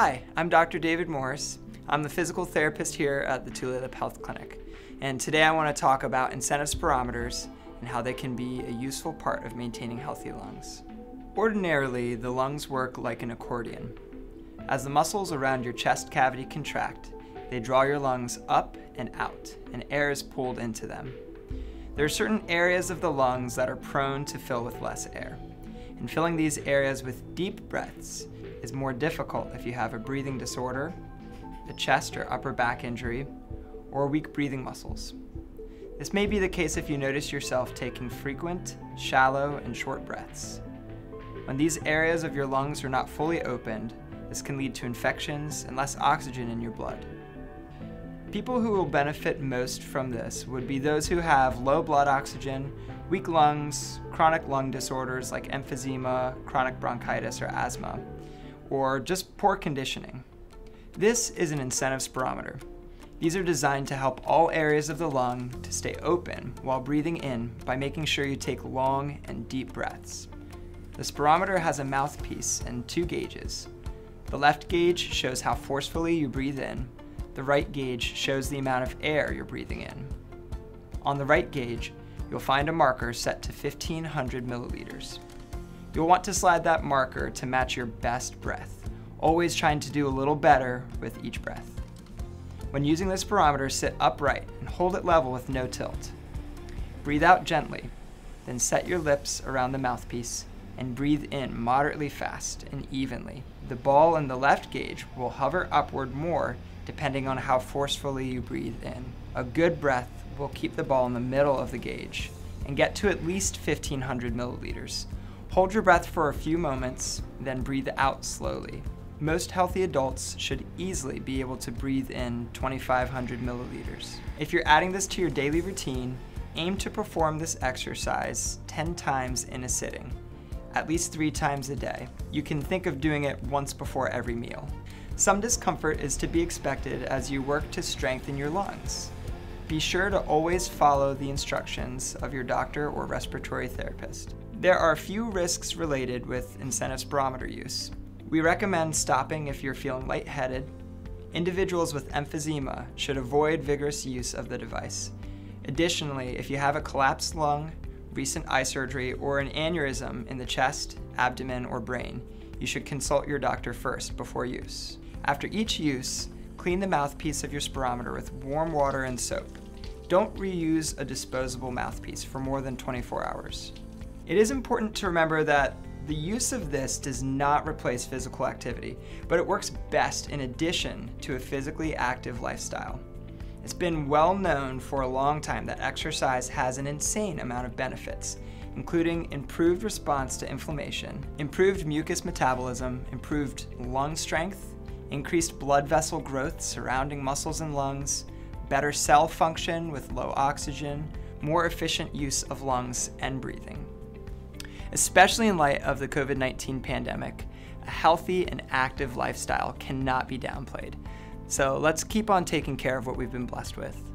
Hi, I'm Dr. David Morris. I'm the physical therapist here at the Tulalip Health Clinic. And today I want to talk about incentive spirometers and how they can be a useful part of maintaining healthy lungs. Ordinarily, the lungs work like an accordion. As the muscles around your chest cavity contract, they draw your lungs up and out, and air is pulled into them. There are certain areas of the lungs that are prone to fill with less air, and filling these areas with deep breaths is more difficult if you have a breathing disorder, a chest or upper back injury, or weak breathing muscles. This may be the case if you notice yourself taking frequent, shallow, and short breaths. When these areas of your lungs are not fully opened, this can lead to infections and less oxygen in your blood. People who will benefit most from this would be those who have low blood oxygen, weak lungs, chronic lung disorders like emphysema, chronic bronchitis, or asthma, or just poor conditioning. This is an incentive spirometer. These are designed to help all areas of the lung to stay open while breathing in by making sure you take long and deep breaths. The spirometer has a mouthpiece and two gauges. The left gauge shows how forcefully you breathe in. The right gauge shows the amount of air you're breathing in. On the right gauge, you'll find a marker set to 1500 milliliters. You'll want to slide that marker to match your best breath, always trying to do a little better with each breath. When using this spirometer, sit upright and hold it level with no tilt. Breathe out gently, then set your lips around the mouthpiece and breathe in moderately fast and evenly. The ball in the left gauge will hover upward more depending on how forcefully you breathe in. A good breath will keep the ball in the middle of the gauge and get to at least 1500 milliliters. Hold your breath for a few moments, then breathe out slowly. Most healthy adults should easily be able to breathe in 2,500 milliliters. If you're adding this to your daily routine, aim to perform this exercise 10 times in a sitting, at least three times a day. You can think of doing it once before every meal. Some discomfort is to be expected as you work to strengthen your lungs. Be sure to always follow the instructions of your doctor or respiratory therapist. There are few risks related with incentive spirometer use. We recommend stopping if you're feeling lightheaded. Individuals with emphysema should avoid vigorous use of the device. Additionally, if you have a collapsed lung, recent eye surgery, or an aneurysm in the chest, abdomen, or brain, you should consult your doctor first before use. After each use, clean the mouthpiece of your spirometer with warm water and soap. Don't reuse a disposable mouthpiece for more than 24 hours. It is important to remember that the use of this does not replace physical activity, but it works best in addition to a physically active lifestyle. It's been well known for a long time that exercise has an insane amount of benefits, including improved response to inflammation, improved mucus metabolism, improved lung strength, increased blood vessel growth surrounding muscles and lungs, better cell function with low oxygen, more efficient use of lungs and breathing. Especially in light of the COVID 19 pandemic, a healthy and active lifestyle cannot be downplayed. So let's keep on taking care of what we've been blessed with.